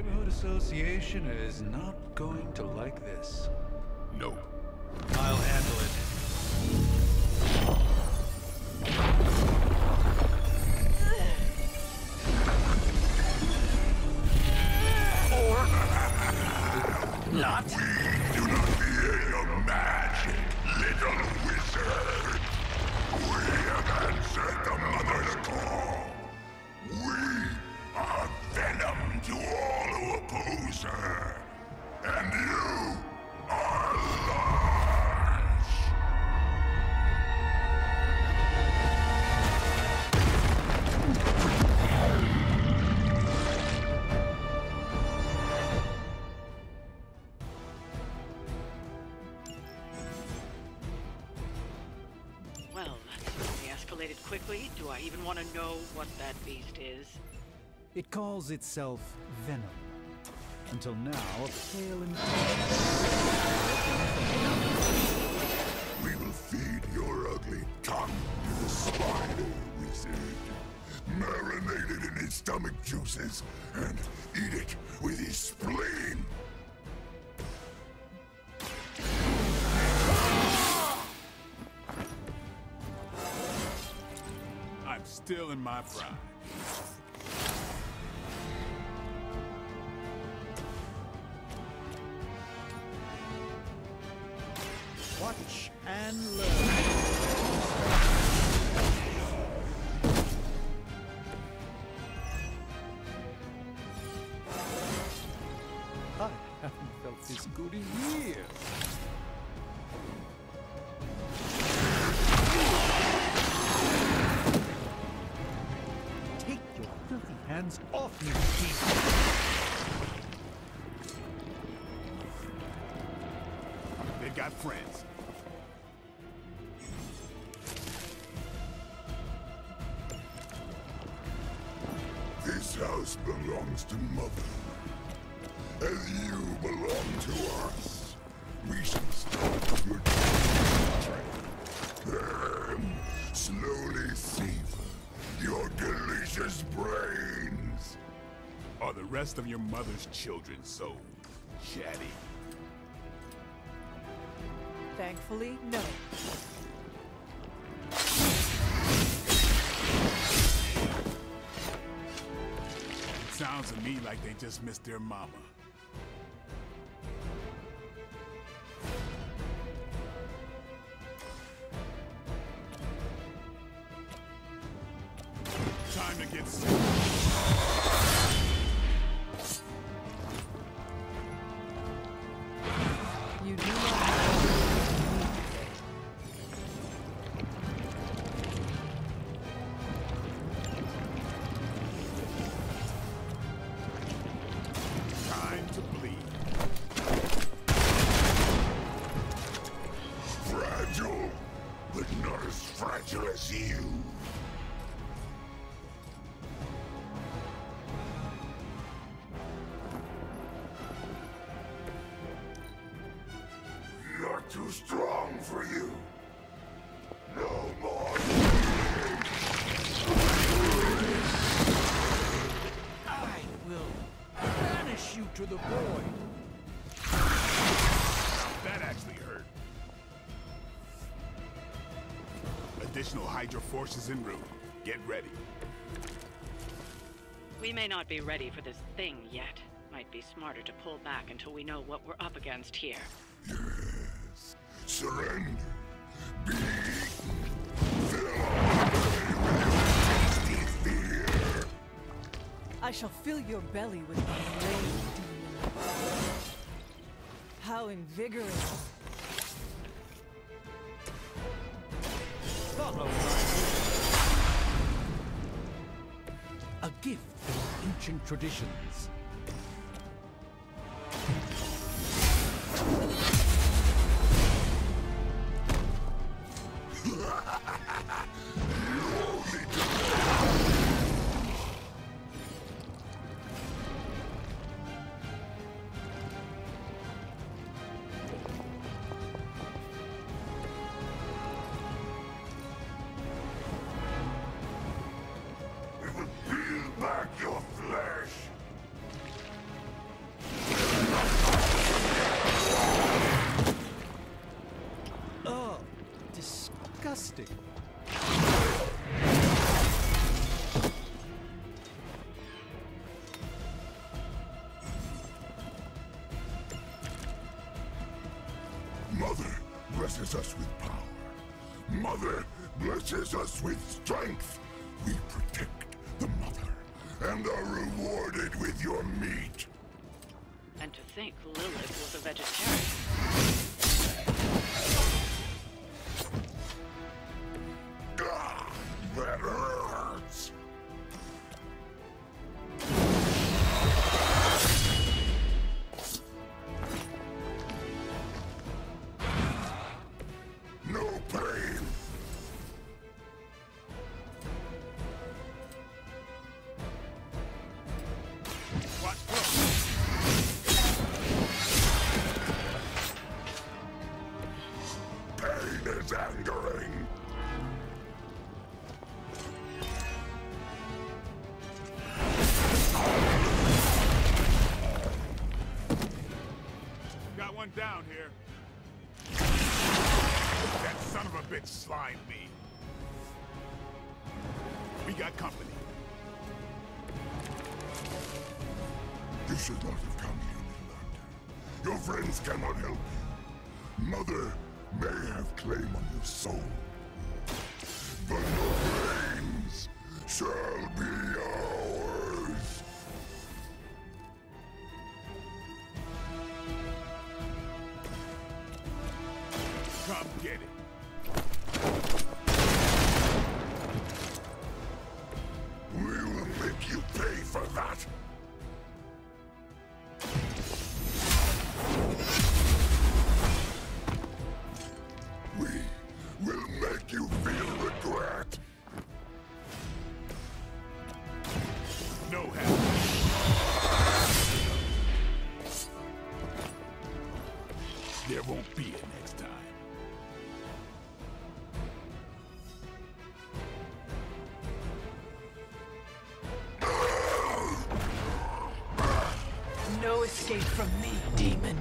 Association is not going to like this. No. I'll handle it. Not. Escalated quickly. Do I even want to know what that beast is? It calls itself Venom. Until now, a pale and We will feed your ugly tongue to the spider wizard. Marinate it in his stomach juices and eat it with his spleen. I'm still in my prime. Watch and learn. I haven't felt this good in years. Hands off me, Pete. They've got friends. This house belongs to Mother. As you belong to us. Rest of your mother's children so chatty? Thankfully, no. Sounds to me like they just missed their mama. Time to get serious. Too strong for you. No more. I will banish you to the void. That actually hurt. Additional Hydra forces en route. Get ready. We may not be ready for this thing yet. Might be smarter to pull back until we know what we're up against here. I shall fill your belly with my blade. How invigorating. Follow A gift from ancient traditions. Mother blesses us with power. Mother blesses us with strength. We protect the mother and are rewarded with your meat. And to think Lilith was a vegetarian. Down here. That son of a bitch slimed me. We got company. You should not have come here, Midlander. Your friends cannot help you. Mother may have claim on your soul. But your brains shall be ours. Get it. Escape from me, demon.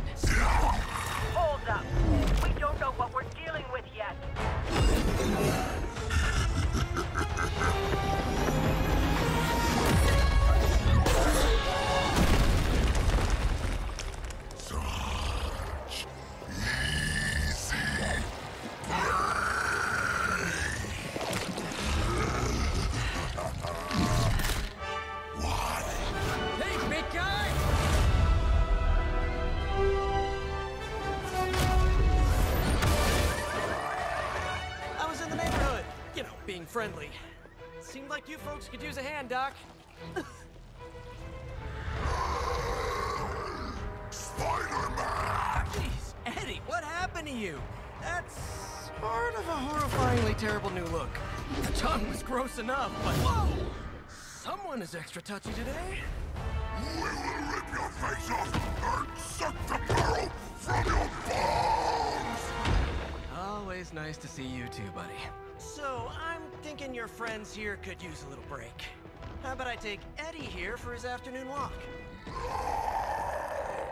Hold up. We don't know what we're friendly. Seemed like you folks could use a hand, Doc. Spider-Man! Jeez, Eddie, what happened to you? That's part of a horrifyingly terrible new look. The tongue was gross enough, but whoa! Someone is extra touchy today. We will rip your face off and suck the Always nice to see you too, buddy. So, I'm thinking your friends here could use a little break. How about I take Eddie here for his afternoon walk?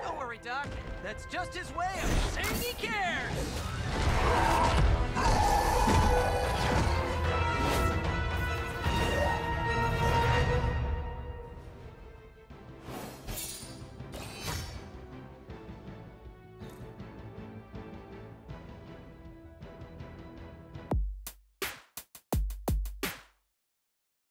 Don't worry, Doc. That's just his way of saying he cares!